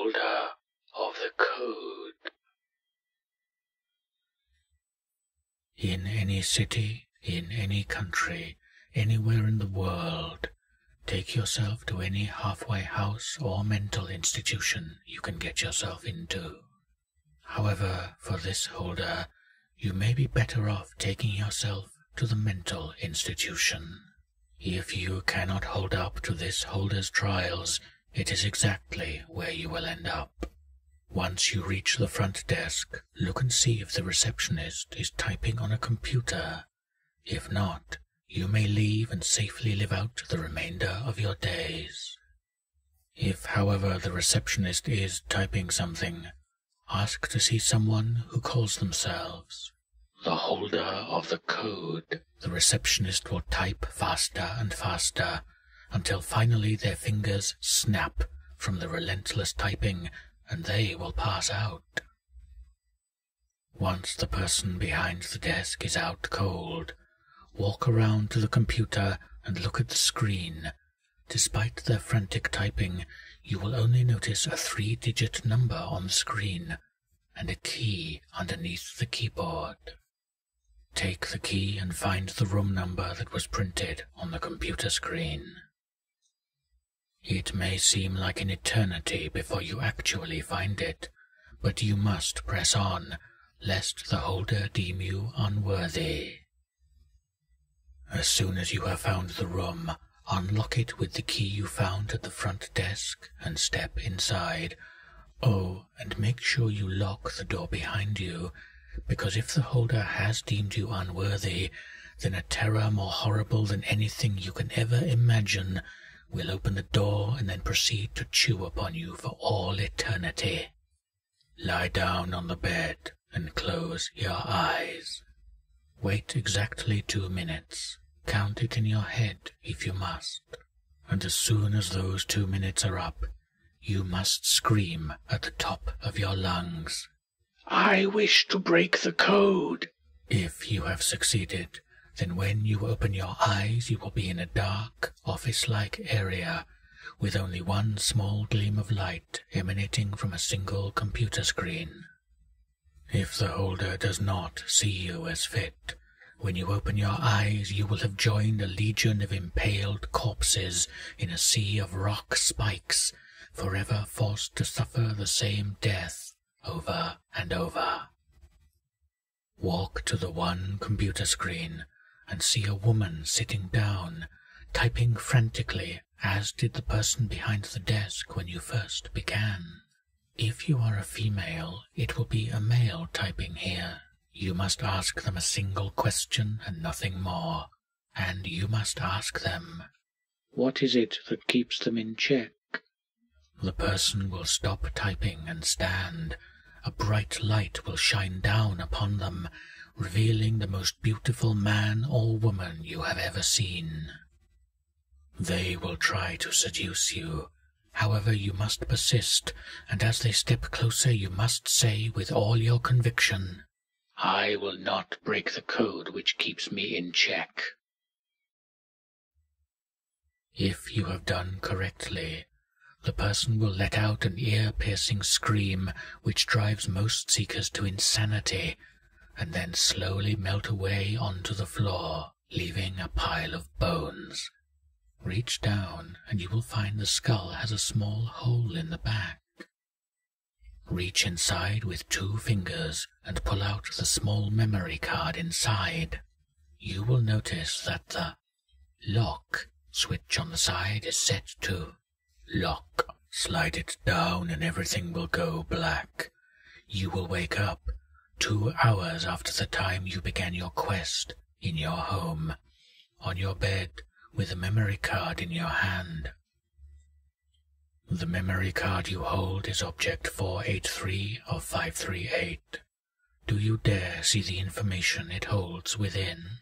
holder of the code. In any city, in any country, anywhere in the world, take yourself to any halfway house or mental institution you can get yourself into. However, for this holder, you may be better off taking yourself to the mental institution. If you cannot hold up to this holder's trials, it is exactly where you will end up. Once you reach the front desk, look and see if the receptionist is typing on a computer. If not, you may leave and safely live out the remainder of your days. If, however, the receptionist is typing something, ask to see someone who calls themselves the holder of the code. The receptionist will type faster and faster until finally their fingers snap from the relentless typing and they will pass out. Once the person behind the desk is out cold, walk around to the computer and look at the screen. Despite their frantic typing, you will only notice a three-digit number on the screen and a key underneath the keyboard. Take the key and find the room number that was printed on the computer screen. It may seem like an eternity before you actually find it, but you must press on, lest the holder deem you unworthy. As soon as you have found the room, unlock it with the key you found at the front desk and step inside. Oh, and make sure you lock the door behind you because if the holder has deemed you unworthy, then a terror more horrible than anything you can ever imagine will open the door and then proceed to chew upon you for all eternity. Lie down on the bed and close your eyes. Wait exactly two minutes. Count it in your head if you must. And as soon as those two minutes are up, you must scream at the top of your lungs. I wish to break the code. If you have succeeded, then when you open your eyes, you will be in a dark, office-like area with only one small gleam of light emanating from a single computer screen. If the holder does not see you as fit, when you open your eyes, you will have joined a legion of impaled corpses in a sea of rock spikes, forever forced to suffer the same death over and over. Walk to the one computer screen and see a woman sitting down, typing frantically, as did the person behind the desk when you first began. If you are a female, it will be a male typing here. You must ask them a single question and nothing more, and you must ask them, What is it that keeps them in check? The person will stop typing and stand, a bright light will shine down upon them, revealing the most beautiful man or woman you have ever seen. They will try to seduce you. However, you must persist, and as they step closer, you must say with all your conviction, I will not break the code which keeps me in check. If you have done correctly, the person will let out an ear-piercing scream which drives most seekers to insanity, and then slowly melt away onto the floor, leaving a pile of bones. Reach down, and you will find the skull has a small hole in the back. Reach inside with two fingers and pull out the small memory card inside. You will notice that the lock switch on the side is set to Lock. Slide it down and everything will go black. You will wake up two hours after the time you began your quest in your home, on your bed with a memory card in your hand. The memory card you hold is object 483 of 538. Do you dare see the information it holds within?